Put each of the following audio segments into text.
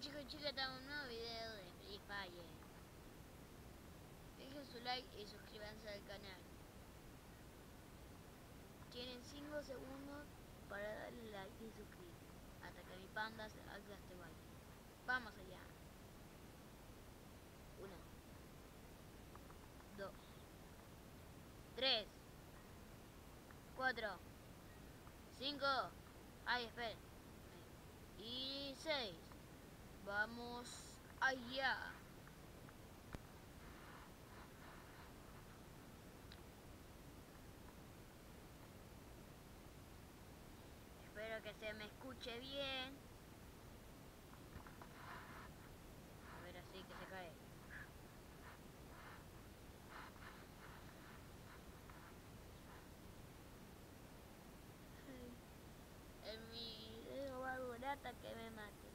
Chicos y chicas, estamos en un nuevo video de Free Fire. Dejen su like y suscríbanse al canal. Tienen 5 segundos para darle like y suscribir. Hasta que mi panda se haga este baile. Vamos allá. 1 2 3 4 5 Ay, esperen. Y 6 Vamos allá. Espero que se me escuche bien. A ver, así que se cae. El video va a que me mate.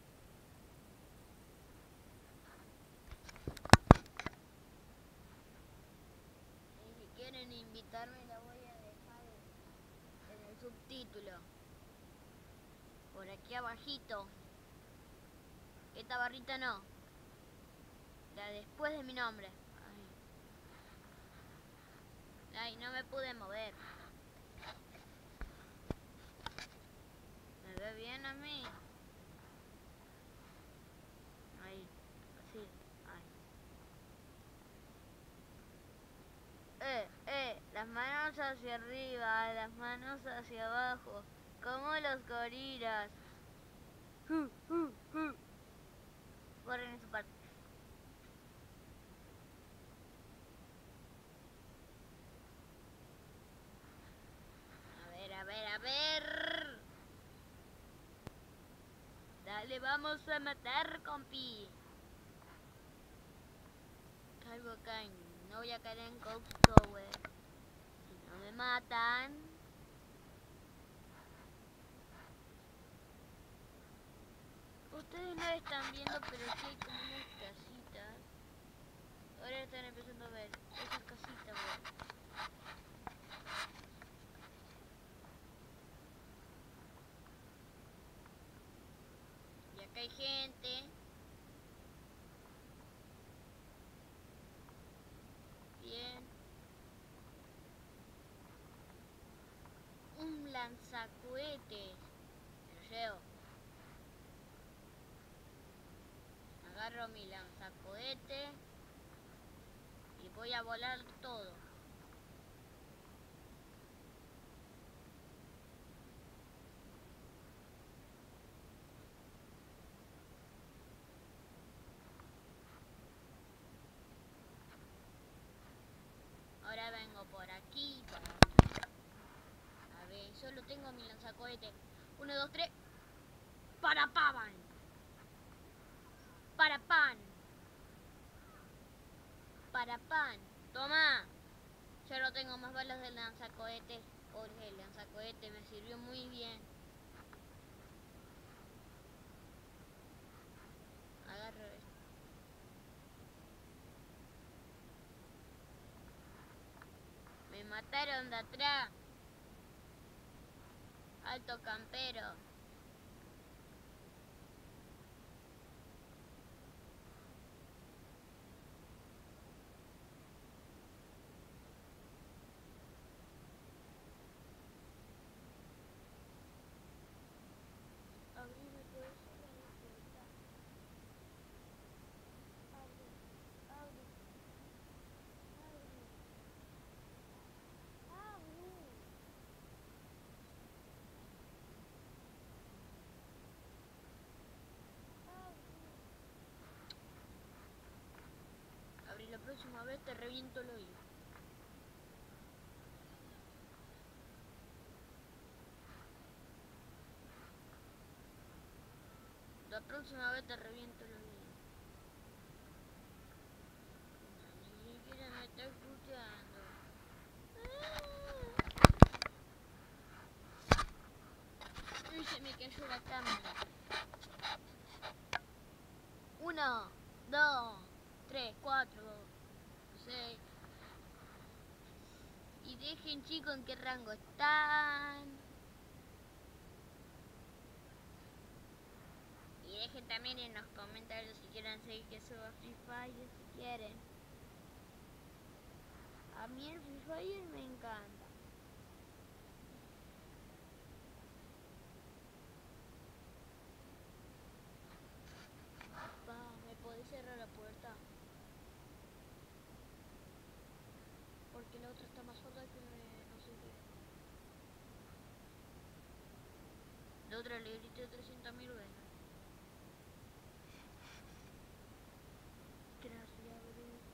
Y si quieren invitarme la voy a dejar en, subtítulo. Por aquí abajito. Esta barrita no. La después de mi nombre. Ay no me pude mover. ¿Me ve bien a mí? Ahí, así, ahí. Eh, eh, las manos hacia arriba, las manos hacia abajo, como los gorilas. Corren en su parte. A ver, a ver, a ver. Dale, vamos a matar, compi. Caigo acá en... No voy a caer en Coke Tower. Si no me matan... Ustedes no están viendo, pero sí hay como unas casitas. Ahora están empezando a ver esas casitas, güey. Y acá hay gente. Bien. Un lanzacohetes. Me lo llevo. Agarro mi lanzacohete y voy a volar todo. Ahora vengo por aquí. A ver, solo tengo mi lanzacohete. Uno, dos, tres. Para pavan. Para pan. Para pan. Toma. Ya no tengo más balas del lanzacohete. Porque el lanzacohete me sirvió muy bien. Agarro esto. Me mataron de atrás. Alto campero. Próxima vez te reviento el oído. La próxima vez te reviento el oído. Ni siquiera me está escuchando. Uy, se me cayó la cámara. Uno, dos, tres, cuatro, seis. Chicos en qué rango están. Y dejen también en los comentarios si quieren seguir que suba Free Fire, si quieren. A mí el Free Fire me encanta. Pa, ¿me podés cerrar la puerta? Porque la otra está más sorda que me- no sé qué. La otra le grité 300 mil veces. Gracias, Bruce.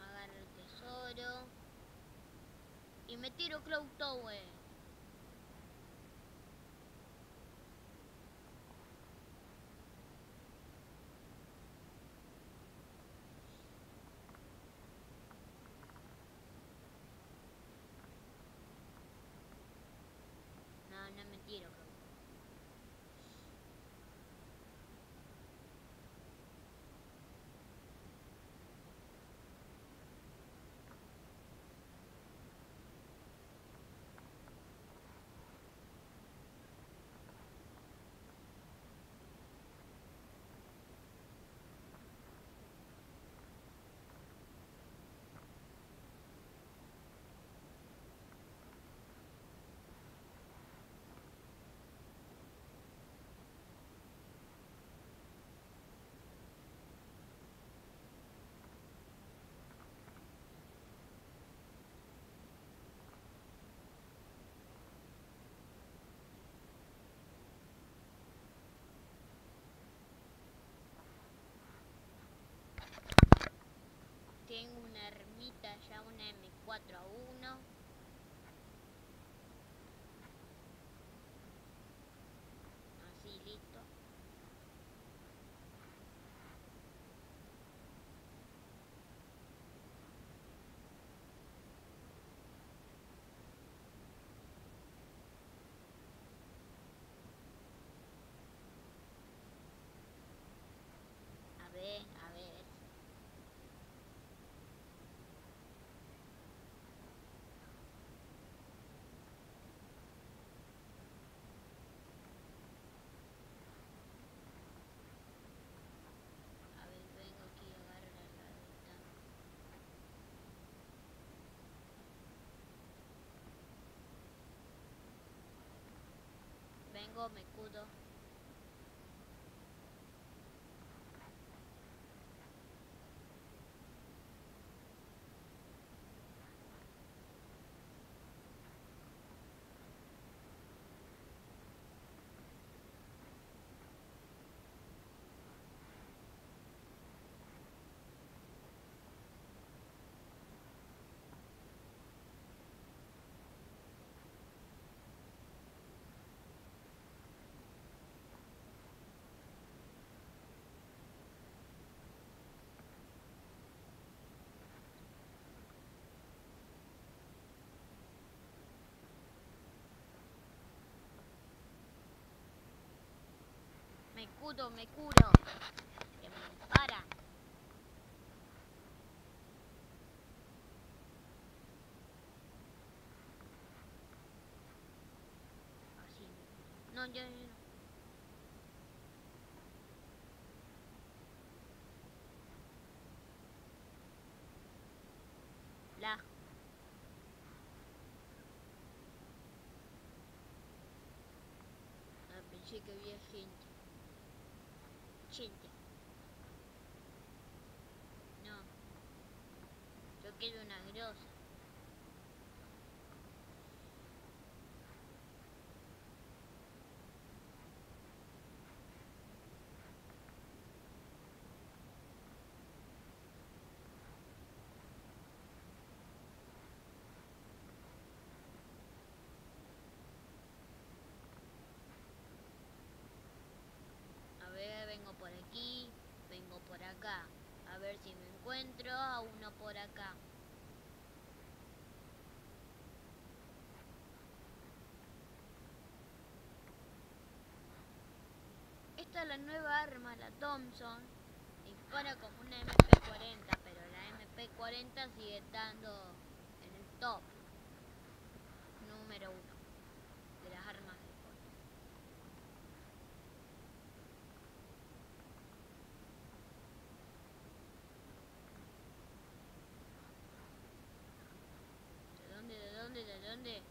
Agarro el tesoro. Y me tiro Cloud Tower. draw Vengo, me cudo. Me curo, me curo. Que me disparan. Así. No, ya, ya no. La. Ah, pensé que había gente. Gente. No. Yo quiero una grosa. encuentro a uno por acá. Esta es la nueva arma, la Thompson. Dispara como una MP40, pero la MP40 sigue estando en el top número 1. Dónde, de dónde?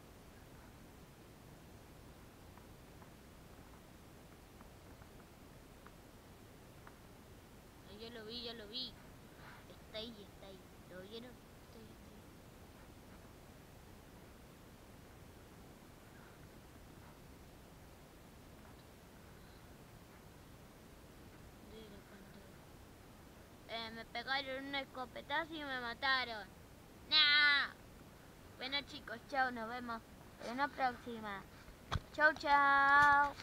Ay, Ya lo vi, ya lo vi. Está ahí, está ahí. ¿Lo vieron? Está ahí, está ahí. Eh, me pegaron un escopetazo y me mataron. ¡Nah! Bueno chicos, chao, nos vemos en una próxima. Chau, chao.